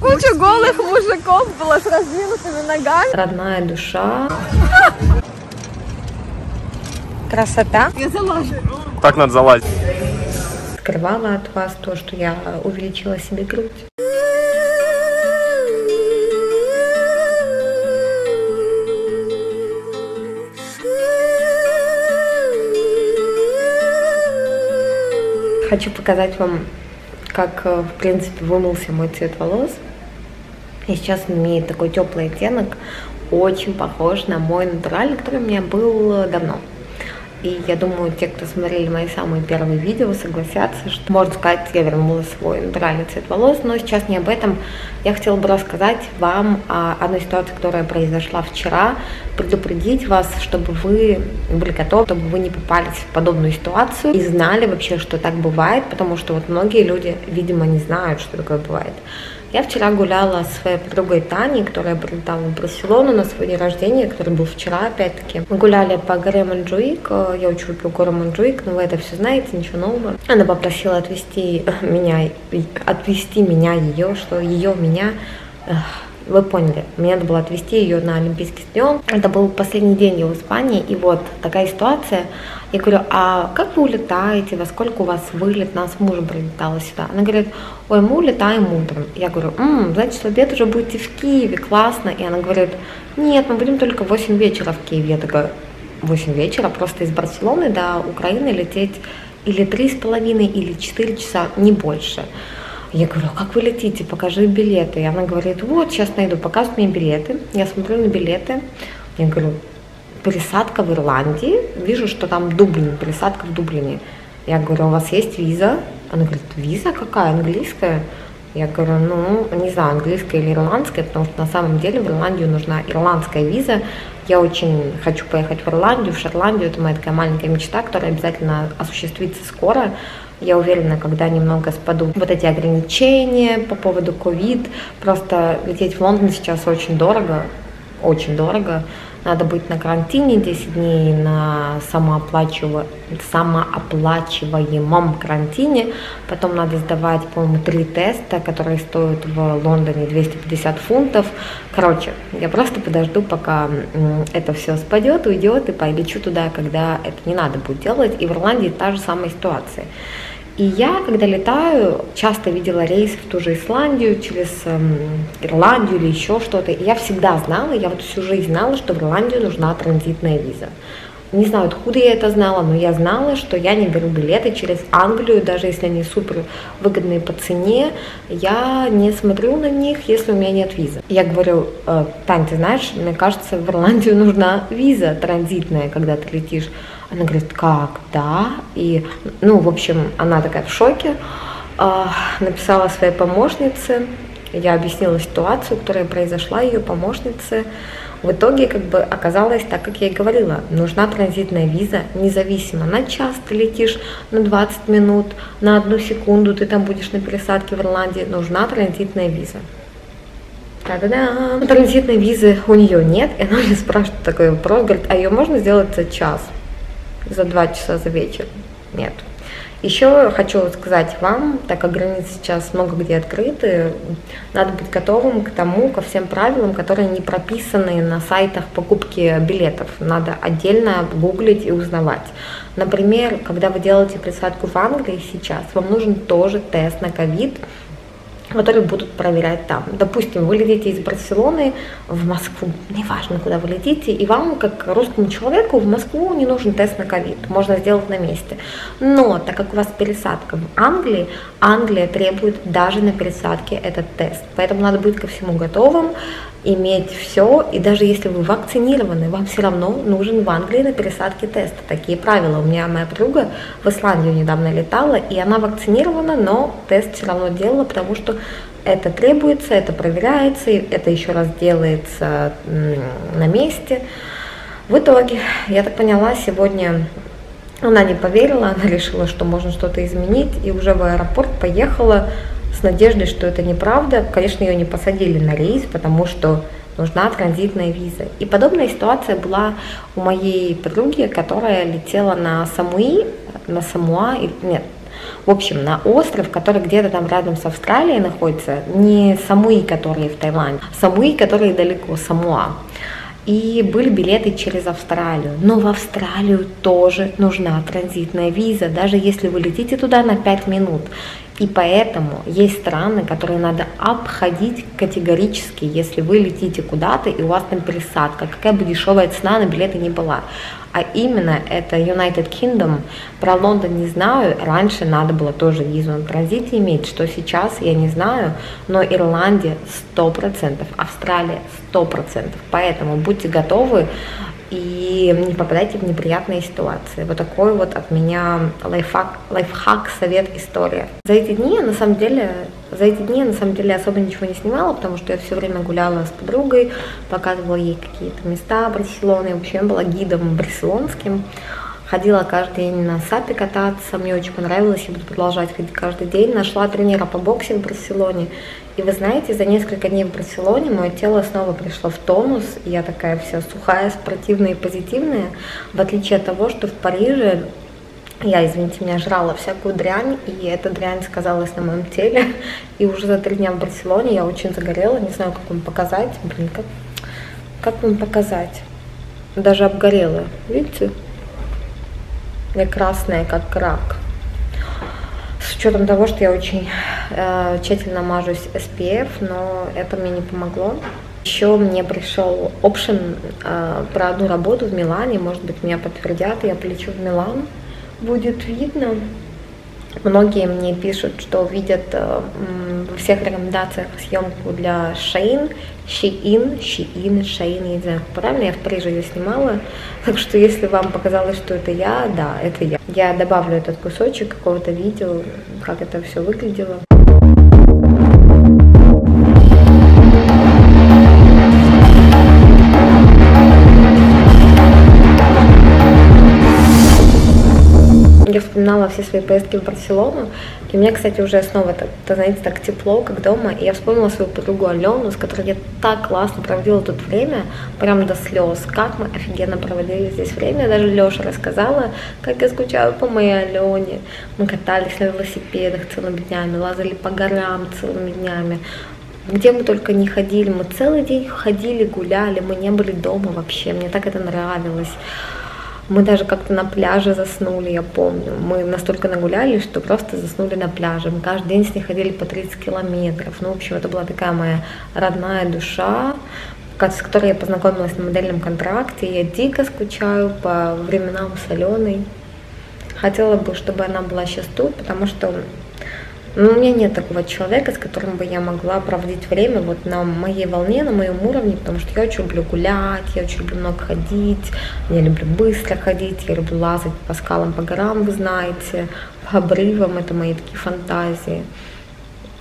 Куча голых мужиков было с раздвинутыми ногами. Родная душа. Красота. Я залажу. Так надо залазить. Скрывала от вас то, что я увеличила себе грудь. Хочу показать вам, как, э, в принципе, вымылся мой цвет волос. И сейчас он имеет такой теплый оттенок, очень похож на мой натуральный, который у меня был э, давно. И я думаю, те, кто смотрели мои самые первые видео, согласятся, что, можно сказать, я вернула свой натуральный цвет волос. Но сейчас не об этом. Я хотела бы рассказать вам о одной ситуации, которая произошла вчера, предупредить вас, чтобы вы были готовы, чтобы вы не попались в подобную ситуацию и знали вообще, что так бывает, потому что вот многие люди, видимо, не знают, что такое бывает. Я вчера гуляла с своей подругой Таней, которая прилетала в Барселону на свой день рождения, который был вчера, опять-таки. Мы гуляли по горе Манджуик. Я очень люблю гору Манджуик, но вы это все знаете, ничего нового. Она попросила отвезти меня, отвезти меня, ее, что ее, меня вы поняли, мне надо было отвезти ее на Олимпийский стадион. Это был последний день ее в Испании, и вот такая ситуация. Я говорю, а как вы улетаете, во сколько у вас вылет? Нас мужем прилетала сюда. Она говорит, ой, мы улетаем утром. Я говорю, М, значит, в обед уже будете в Киеве, классно. И она говорит, нет, мы будем только в 8 вечера в Киеве. Я такая, 8 вечера, просто из Барселоны до Украины лететь или 3,5, или 4 часа, не больше. Я говорю, а как вы летите, покажи билеты. И она говорит, вот, сейчас найду, показывает мне билеты. Я смотрю на билеты, я говорю, пересадка в Ирландии, вижу, что там Дублин, пересадка в Дублине. Я говорю, у вас есть виза? Она говорит, виза какая, английская? Я говорю, ну, не знаю, английская или ирландская, потому что на самом деле в Ирландию нужна ирландская виза. Я очень хочу поехать в Ирландию, в Шотландию, это моя такая маленькая мечта, которая обязательно осуществится скоро. Я уверена, когда немного спадут вот эти ограничения по поводу ковид, просто лететь в Лондон сейчас очень дорого, очень дорого. Надо быть на карантине 10 дней на самооплачиваемом, самооплачиваемом карантине. Потом надо сдавать, по-моему, три теста, которые стоят в Лондоне 250 фунтов. Короче, я просто подожду, пока это все спадет, уйдет, и полечу туда, когда это не надо будет делать. И в Ирландии та же самая ситуация. И я, когда летаю, часто видела рейсы в ту же Исландию, через эм, Ирландию или еще что-то. И я всегда знала, я вот всю жизнь знала, что в Ирландию нужна транзитная виза. Не знаю, откуда я это знала, но я знала, что я не беру билеты через Англию, даже если они супер выгодные по цене, я не смотрю на них, если у меня нет визы. Я говорю, э, Тань, ты знаешь, мне кажется, в Ирландию нужна виза транзитная, когда ты летишь. Она говорит, как, да? И, ну, в общем, она такая в шоке. А, написала своей помощнице, я объяснила ситуацию, которая произошла ее помощнице. В итоге как бы оказалось так, как я и говорила, нужна транзитная виза, независимо, на час ты летишь, на 20 минут, на одну секунду ты там будешь на пересадке в Ирландии, нужна транзитная виза. Та-да-да! Транзитной визы у нее нет, и она мне спрашивает такой вопрос, говорит, а ее можно сделать за час? За два часа за вечер. Нет. Еще хочу сказать вам, так как границы сейчас много где открыты, надо быть готовым к тому, ко всем правилам, которые не прописаны на сайтах покупки билетов. Надо отдельно гуглить и узнавать. Например, когда вы делаете присадку в Англии сейчас, вам нужен тоже тест на ковид, которые будут проверять там. Допустим, вы летите из Барселоны в Москву, неважно, куда вы летите, и вам, как русскому человеку, в Москву не нужен тест на ковид, можно сделать на месте. Но, так как у вас пересадка в Англии, Англия требует даже на пересадке этот тест. Поэтому надо быть ко всему готовым, иметь все, и даже если вы вакцинированы, вам все равно нужен в Англии на пересадке тест. Такие правила. У меня моя подруга в Исландию недавно летала, и она вакцинирована, но тест все равно делала, потому что это требуется, это проверяется, и это еще раз делается на месте. В итоге, я так поняла, сегодня она не поверила, она решила, что можно что-то изменить, и уже в аэропорт поехала с надеждой, что это неправда. Конечно, ее не посадили на рейс, потому что нужна транзитная виза. И подобная ситуация была у моей подруги, которая летела на Самуи, на Самуа, нет, В общем, на остров, который где-то там рядом с Австралией находится, не Самуи, которые в Таиланде, Самуи, которые далеко, Самуа. И были билеты через Австралию. Но в Австралию тоже нужна транзитная виза, даже если вы летите туда на 5 минут. И поэтому есть страны, которые надо обходить категорически, если вы летите куда-то и у вас там пересадка, какая бы дешевая цена на билеты не была. А именно это United Kingdom. Про Лондон не знаю, раньше надо было тоже визу на транзите иметь, что сейчас я не знаю, но Ирландия 100%, Австралия 100%. Поэтому будьте готовы и не попадайте в неприятные ситуации. Вот такой вот от меня лайфхак, лайфхак, совет, история. За эти дни, на самом деле, за эти дни, на самом деле, особо ничего не снимала, потому что я все время гуляла с подругой, показывала ей какие-то места Барселоны, в общем, была гидом барселонским. Ходила каждый день на САПе кататься, мне очень понравилось, я буду продолжать ходить каждый день. Нашла тренера по боксу в Барселоне, и вы знаете, за несколько дней в Барселоне мое тело снова пришло в тонус, и я такая вся сухая, спортивная и позитивная, в отличие от того, что в Париже я, извините меня, жрала всякую дрянь, и эта дрянь сказалась на моем теле. И уже за три дня в Барселоне я очень загорела, не знаю, как вам показать. Блин, как, как вам показать? Даже обгорела, видите? Я красная, как рак. С учетом того, что я очень э, тщательно мажусь SPF, но это мне не помогло. Еще мне пришел опшен э, про одну работу в Милане, может быть, меня подтвердят, я полечу в Милан, будет видно. Многие мне пишут, что видят э, во всех рекомендациях съемку для Шейн, Shein, Shein, Shein, я не знаю, правильно, я в Париже ее снимала. Так что если вам показалось, что это я, да, это я. Я добавлю этот кусочек какого-то видео, как это все выглядело. Вспоминала все свои поездки в Барселону, и мне, кстати, уже снова, так, знаете, так тепло, как дома, и я вспомнила свою подругу Алену, с которой я так классно проводила тут время, прям до слез, как мы офигенно проводили здесь время, даже Леша рассказала, как я скучаю по моей Алене, мы катались на велосипедах целыми днями, лазали по горам целыми днями, где мы только не ходили, мы целый день ходили, гуляли, мы не были дома вообще, мне так это нравилось. Мы даже как-то на пляже заснули, я помню. Мы настолько нагулялись, что просто заснули на пляже. Мы каждый день с ней ходили по 30 километров. Ну, в общем, это была такая моя родная душа, с которой я познакомилась на модельном контракте. Я дико скучаю по временам с Аленой. Хотела бы, чтобы она была сейчас тут, потому что но у меня нет такого человека, с которым бы я могла проводить время вот на моей волне, на моем уровне, потому что я очень люблю гулять, я очень люблю много ходить, я люблю быстро ходить, я люблю лазать по скалам, по горам, вы знаете, по обрывам, это мои такие фантазии.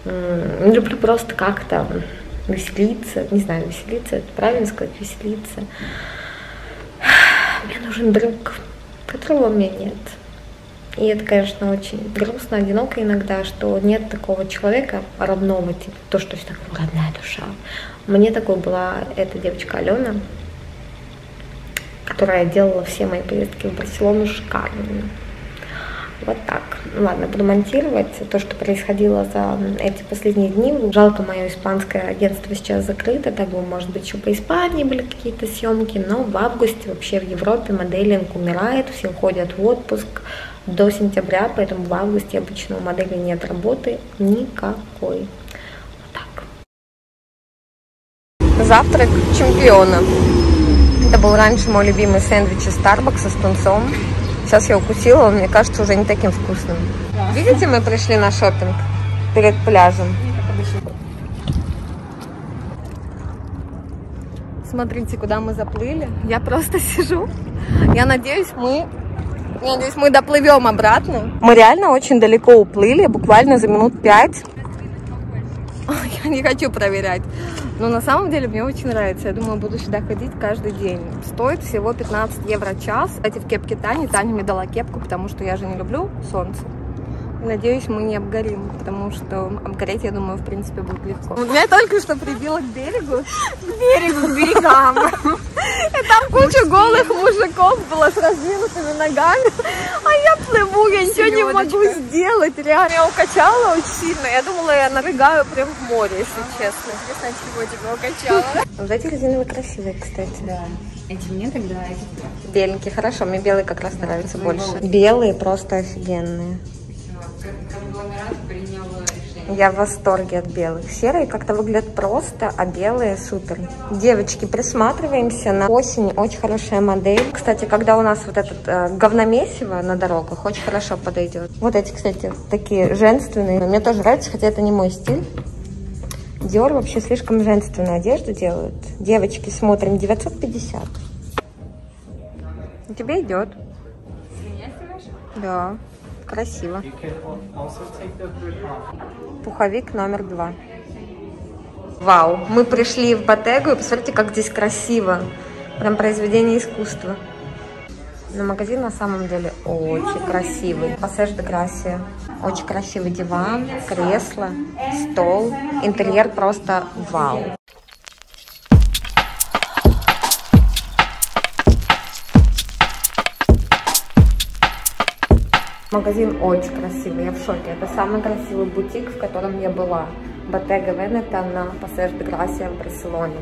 Люблю просто как-то веселиться, не знаю, веселиться, это правильно сказать, веселиться. Мне нужен друг, которого у меня нет. И это, конечно, очень грустно, одиноко иногда, что нет такого человека родного, типа то, что все такое родная душа. Мне такой была эта девочка Алена, которая делала все мои поездки в Барселону шикарными. Вот так. Ладно, буду монтировать то, что происходило за эти последние дни. Жалко, мое испанское агентство сейчас закрыто, так бы, может быть, еще по Испании были какие-то съемки, но в августе вообще в Европе моделинг умирает, все уходят в отпуск, до сентября, поэтому в августе обычно у модели нет работы никакой. Вот так. Завтрак чемпиона. Это был раньше мой любимый сэндвич из Starbucks с тунцом. Сейчас я укусила, он мне кажется уже не таким вкусным. Видите, мы пришли на шопинг перед пляжем. Смотрите, куда мы заплыли. Я просто сижу. Я надеюсь, мы я надеюсь, мы доплывем обратно. Мы реально очень далеко уплыли, буквально за минут пять. Я не хочу проверять. Но на самом деле мне очень нравится. Я думаю, буду сюда ходить каждый день. Стоит всего 15 евро час. Кстати, в кепке Тани. Таня мне дала кепку, потому что я же не люблю солнце. Надеюсь, мы не обгорим, потому что обгореть, я думаю, в принципе, будет легко. Меня только что прибило к берегу. К берегу, к берегам. И там куча голых мужиков было с раздвинутыми ногами. А я плыву, я ничего не могу сделать. Реально, я укачала очень сильно. Я думала, я нарыгаю прям в море, если честно. Интересно, от чего тебя укачало? Вот эти резиновые красивые, кстати. Да. Эти мне тогда, эти Беленькие, хорошо. Мне белые как раз нравятся больше. Белые просто офигенные. Я в восторге от белых. Серые как-то выглядят просто, а белые супер. Девочки, присматриваемся на осень. Очень хорошая модель. Кстати, когда у нас вот этот э, говномесиво на дорогах, очень хорошо подойдет. Вот эти, кстати, такие женственные. Мне тоже нравится, хотя это не мой стиль. Диор вообще слишком женственную одежду делают. Девочки, смотрим, 950. Тебе идет. Да, красиво. Пуховик номер два. Вау, мы пришли в Ботегу и посмотрите, как здесь красиво. Прям произведение искусства. Но магазин на самом деле очень красивый. Пассаж де Грасия. Очень красивый диван, кресло, стол. Интерьер просто вау. Магазин очень красивый, я в шоке. Это самый красивый бутик, в котором я была. Bottega Veneta на Пассаж де Грасия в Барселоне.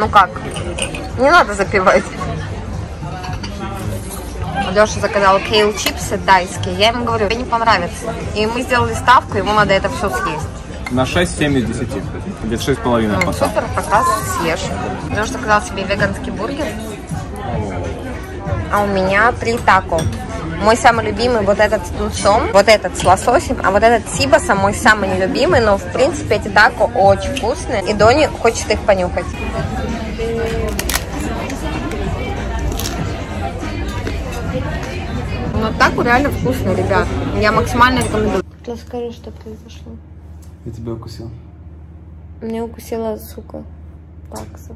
Ну как? Не надо запивать. Леша заказал кейл чипсы тайские. Я ему говорю, тебе не понравится. И мы сделали ставку, ему надо это все съесть. На 6, 7 из 10. Где-то 6,5 Ну, супер, раз съешь. Леша заказал себе веганский бургер. А у меня три тако. Мой самый любимый вот этот с тунцом, вот этот с лососем, а вот этот с сибасом мой самый нелюбимый, но в принципе эти тако очень вкусные. И Дони хочет их понюхать. Ну тако реально вкусно, ребят. Я максимально рекомендую. Расскажи, что произошло. Я тебя укусил. Меня укусила сука. Такса.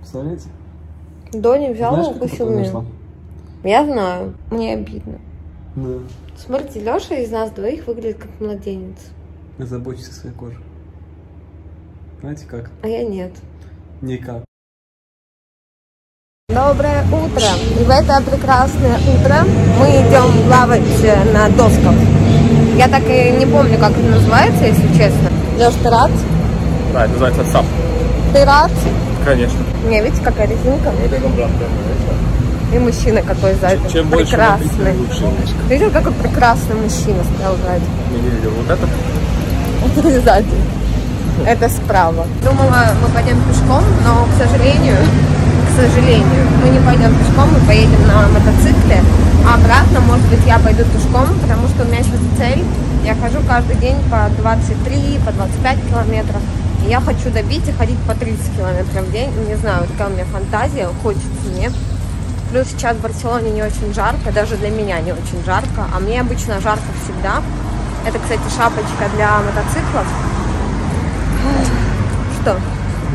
Представляете? Доня взял Знаешь, и укусил меня. Я знаю, мне обидно. Да. Смотрите, Леша из нас двоих выглядит как младенец, Заботьтесь о своей коже. Знаете как? а я нет. Никак. Доброе утро! И в это прекрасное утро мы идем плавать на досках. Я так и не помню, как это называется, если честно. Леш, ты рад? Да, это называется SUP. Ты рад? Конечно. Не, видите, какая резинка? И мужчина какой сзади. Чем больше Прекрасный. тем лучше. Ты видел, какой прекрасный мужчина стоял сзади? Не видел. Вот это? Это сзади. Это справа. Думала, мы пойдем пешком, но, к сожалению, к сожалению, мы не пойдем пешком, мы поедем на мотоцикле. А обратно, может быть, я пойду пешком, потому что у меня сейчас цель. Я хожу каждый день по 23, по 25 километров. И я хочу добить и ходить по 30 километров в день. Не знаю, такая у меня фантазия, хочется мне. Плюс сейчас в Барселоне не очень жарко, даже для меня не очень жарко, а мне обычно жарко всегда. Это, кстати, шапочка для мотоциклов. Что?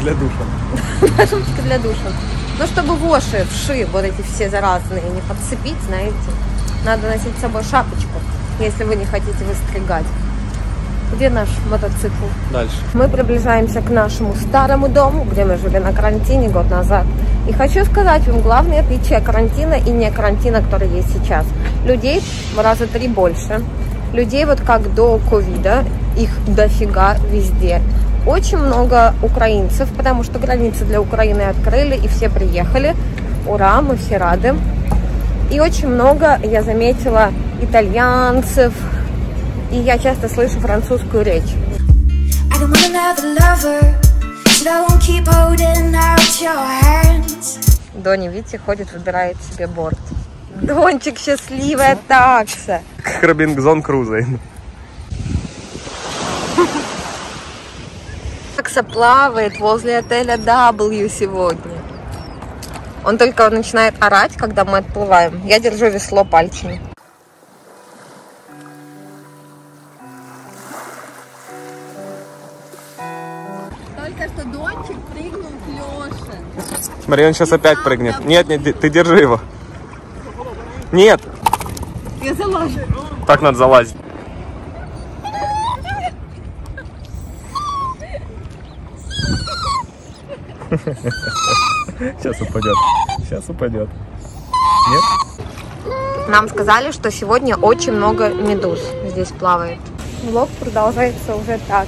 Для душа. Шапочка для душа. Ну, чтобы воши, вши, вот эти все заразные, не подцепить, знаете, надо носить с собой шапочку, если вы не хотите выстригать. Где наш мотоцикл? Дальше. Мы приближаемся к нашему старому дому, где мы жили на карантине год назад. И хочу сказать вам главное отличие карантина и не карантина, который есть сейчас. Людей в раза три больше. Людей вот как до ковида, их дофига везде. Очень много украинцев, потому что границы для Украины открыли и все приехали. Ура, мы все рады. И очень много, я заметила, итальянцев. И я часто слышу французскую речь. Дони, видите, ходит, выбирает себе борт. Дончик, счастливая такса. Как Робинзон Крузо. Такса плавает возле отеля W сегодня. Он только начинает орать, когда мы отплываем. Я держу весло пальцами. Только что Дончик прыгнул к Леше. Смотри, он сейчас опять прыгнет. Нет, нет, ты держи его. Нет, Я залажу. так надо залазить. Сейчас упадет. Сейчас упадет. Нет? Нам сказали, что сегодня очень много медуз здесь плавает. Влог продолжается уже так.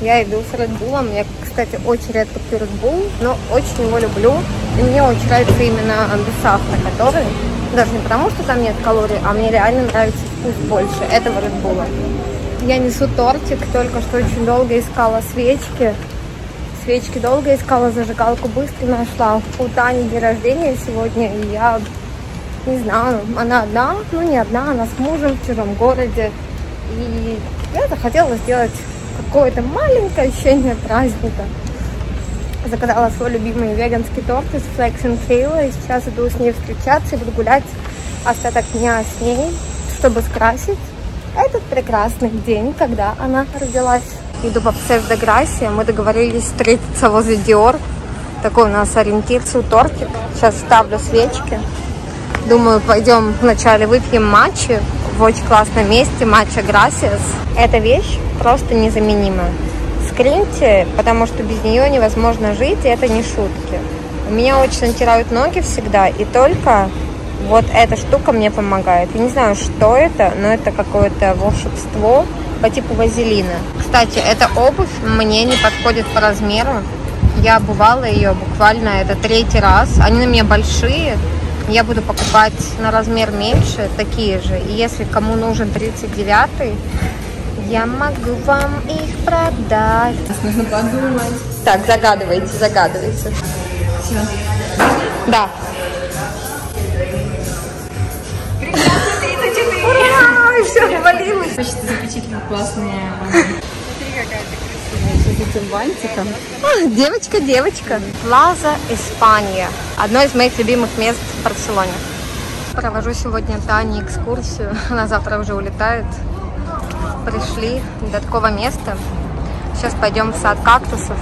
Я иду с Bull. Я, кстати, очень редко пью Red Bull, но очень его люблю. И мне очень нравится именно бесавто, который даже не потому, что там нет калорий, а мне реально нравится вкус больше этого Bull. Я несу тортик, только что очень долго искала свечки. Свечки долго искала, зажигалку быстро нашла. У Тани день рождения сегодня, и я не знаю, она одна, ну не одна, она с мужем в чужом городе. И я захотела сделать какое-то маленькое ощущение праздника. Заказала свой любимый веганский торт из Flex and Kale, и сейчас иду с ней встречаться и буду гулять остаток дня с ней, чтобы скрасить этот прекрасный день, когда она родилась. Иду по псевдо Грассе, мы договорились встретиться возле Диор. Такой у нас ориентир, тортик. Сейчас ставлю свечки. Думаю, пойдем вначале выпьем матчи в очень классном месте, матча Грасиас. Эта вещь просто незаменимая. Скриньте, потому что без нее невозможно жить, и это не шутки. У меня очень натирают ноги всегда, и только вот эта штука мне помогает. Я не знаю, что это, но это какое-то волшебство по типу вазелина. Кстати, эта обувь мне не подходит по размеру. Я обувала ее буквально это третий раз. Они на меня большие. Я буду покупать на размер меньше, такие же. И если кому нужен 39 я могу вам их продать. Нужно подумать. Так, загадывайте, загадывайте. Все. Да. Ура! Все, ввалилось. Хочется запечатлеть классные. С этим бантиком. А, Девочка, девочка. Плаза Испания. Одно из моих любимых мест в Барселоне. Провожу сегодня Тане экскурсию. Она завтра уже улетает. Пришли до такого места. Сейчас пойдем в сад кактусов,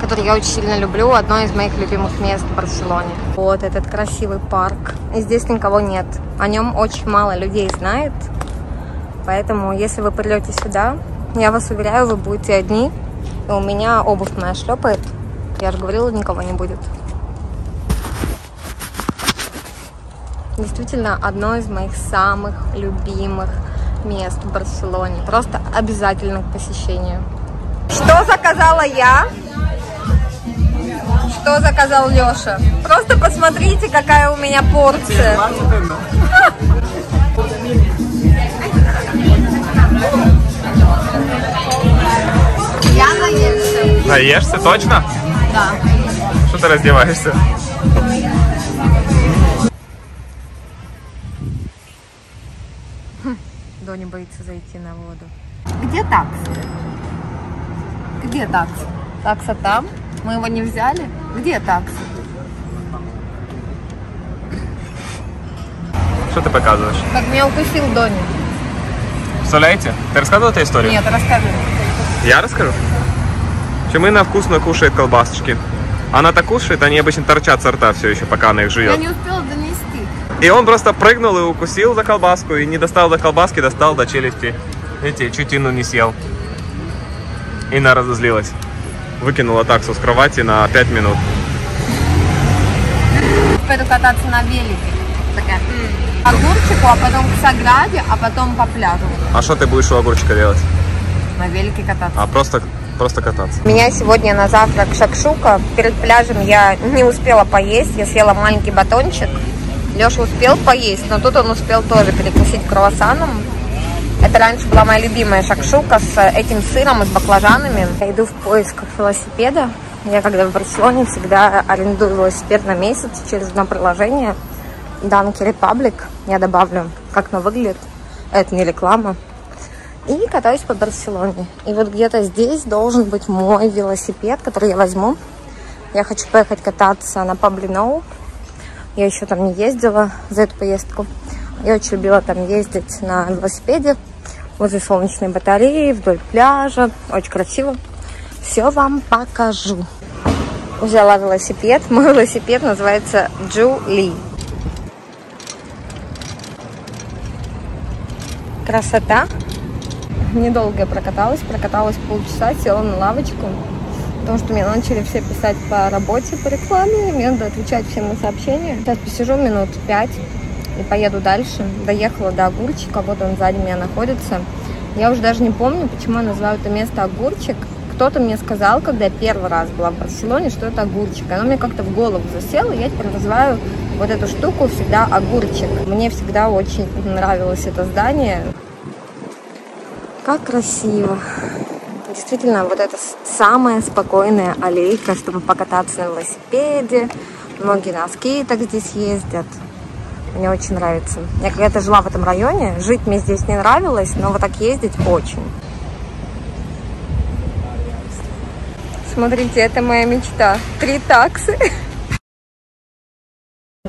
который я очень сильно люблю. Одно из моих любимых мест в Барселоне. Вот этот красивый парк. И здесь никого нет. О нем очень мало людей знает. Поэтому, если вы придете сюда, я вас уверяю, вы будете одни. И у меня обувь моя шлепает. Я же говорила, никого не будет. Действительно, одно из моих самых любимых мест в Барселоне. Просто обязательно к посещению. Что заказала я? Что заказал Леша? Просто посмотрите, какая у меня порция. Я наемся. Наешься точно? Да. Что ты раздеваешься? Доня боится зайти на воду. Где такс? Где такс? Такса там? Мы его не взяли? Где такс? Что ты показываешь? Как меня укусил Доня. Представляете? Ты рассказывал эту историю? Нет, расскажи. Я расскажу? Чемына вкусно кушает колбасочки. Она так кушает, они обычно торчат со рта все еще, пока она их Я жует. не успела донести. И он просто прыгнул и укусил за колбаску, и не достал до колбаски, достал до челюсти. Видите, чуть ину не съел. Инна разозлилась. Выкинула таксу с кровати на 5 минут. Пойду кататься на велике. Такая. «М, Огурчику, а потом к Саграде, а потом по пляжу. А что ты будешь у огурчика делать? На велике кататься. А просто, просто кататься. У меня сегодня на завтрак шакшука. Перед пляжем я не успела поесть. Я съела маленький батончик. Леша успел поесть, но тут он успел тоже перекусить круассаном. Это раньше была моя любимая шакшука с этим сыром и с баклажанами. Я иду в поисках велосипеда. Я когда в Барселоне всегда арендую велосипед на месяц через одно приложение. Donkey Republic. Я добавлю, как оно выглядит. Это не реклама. И катаюсь по Барселоне. И вот где-то здесь должен быть мой велосипед, который я возьму. Я хочу поехать кататься на Паблиноу. Я еще там не ездила за эту поездку. Я очень любила там ездить на велосипеде возле солнечной батареи, вдоль пляжа. Очень красиво. Все вам покажу. Взяла велосипед. Мой велосипед называется Джули. Красота. Недолго я прокаталась. Прокаталась полчаса, села на лавочку. потому что мне начали все писать по работе, по рекламе, мне надо отвечать всем на сообщения. Сейчас посижу минут пять и поеду дальше. Доехала до Огурчика, вот он сзади меня находится. Я уже даже не помню, почему я называю это место Огурчик. Кто-то мне сказал, когда я первый раз была в Барселоне, что это огурчик. Оно мне как-то в голову засело, и я теперь называю вот эту штуку всегда огурчик. Мне всегда очень нравилось это здание. Как красиво. Действительно, вот это самая спокойная аллейка, чтобы покататься на велосипеде. Многие на скейтах здесь ездят. Мне очень нравится. Я когда-то жила в этом районе, жить мне здесь не нравилось, но вот так ездить очень. Смотрите, это моя мечта. Три таксы.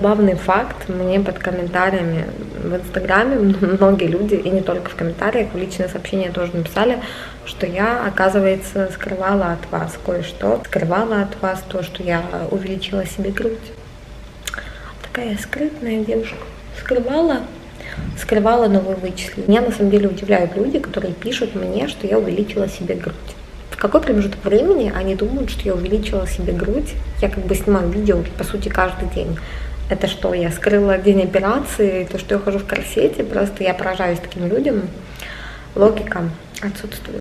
Забавный факт, мне под комментариями в Инстаграме многие люди, и не только в комментариях, в личные сообщения тоже написали, что я, оказывается, скрывала от вас кое-что, скрывала от вас то, что я увеличила себе грудь. Такая скрытная девушка. Скрывала, скрывала, но вы вычислили. Меня на самом деле удивляют люди, которые пишут мне, что я увеличила себе грудь какой промежуток времени они думают, что я увеличила себе грудь? Я как бы снимаю видео, по сути, каждый день. Это что, я скрыла день операции, то, что я хожу в корсете, просто я поражаюсь таким людям. Логика отсутствует.